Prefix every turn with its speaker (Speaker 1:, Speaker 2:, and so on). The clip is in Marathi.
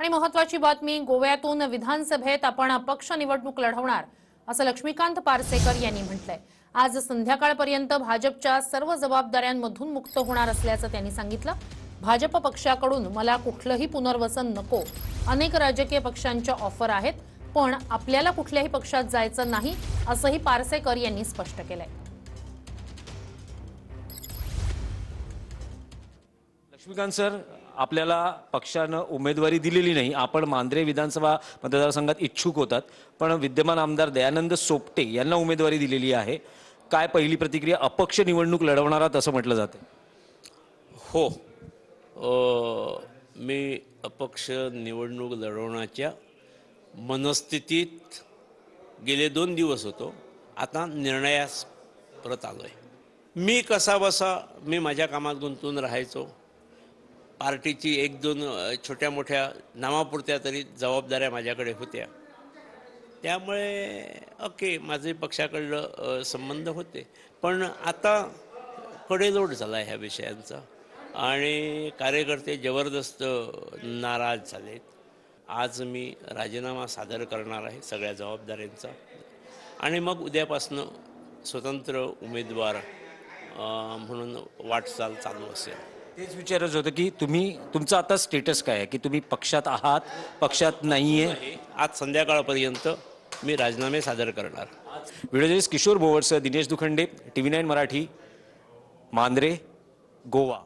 Speaker 1: आणि महत्वाची बातमी गोव्यातून विधानसभेत आपण अपक्ष निवडणूक लढवणार असं लक्ष्मीकांत पारसेकर यांनी म्हटलंय. आज संध्याकाळपर्यंत भाजपच्या सर्व जबाबदाऱ्यांमधून मुक्त होणार असल्याचं त्यांनी सांगितलं. भाजप पक्षाकडून मला कुठलंही पुनर्वसन नको. अनेक राजकीय पक्षांच्या ऑफर आहेत पण आपल्याला कुठल्याही पक्षात जायचं नाही असंही पारसेकर यांनी स्पष्ट केलंय.
Speaker 2: लक्ष्मीकांत सर आपल्याला पक्षानं उमेदवारी दिलेली नाही. आपण मांद्रे विधानसभा मतदारसंघात इच्छुक होतात पण विद्यमान आमदार दयानंद सोपटे यांना उमेदवारी दिलेली आहे. काय पहिली प्रतिक्रिया? अपक्ष निवडणूक लढवणार आहात असं म्हटलं जातं
Speaker 3: हो. अ, मी अपक्ष निवडणूक लढवण्याच्या मनस्थितीत गेले दोन दिवस होतो. आता निर्णयास परत आलो आहे मी कसा बसा मी माझ्या कामात गुंतून राहायचो. पार्टीची एक दोन छोट्या मोठ्या नावापुरत्या तरी जबाबदाऱ्या माझ्याकडे होत्या. त्यामुळे ओके माझे पक्षाकडलं संबंध होते. पण आता कडेलोट झाला ह्या विषयांचा. आणि कार्यकर्ते जबरदस्त नाराज झालेत. आज मी राजीनामा सादर करणार आहे सगळ्या जबाबदाऱ्यांचा. आणि मग उद्यापासनं स्वतंत्र उमेदवार म्हणून वाटचाल चालू असेल.
Speaker 2: तेच विचारायचं होतं की तुम्ही तुमचं आता स्टेटस काय आहे? की तुम्ही पक्षात आहात पक्षात नाहीये?
Speaker 3: आहे. आज संध्याकाळपर्यंत मी राजीनामे सादर करणार.
Speaker 2: Video Kishor भोवरसह Dinesh Dukhande T V nine Marathi Mandre Goa.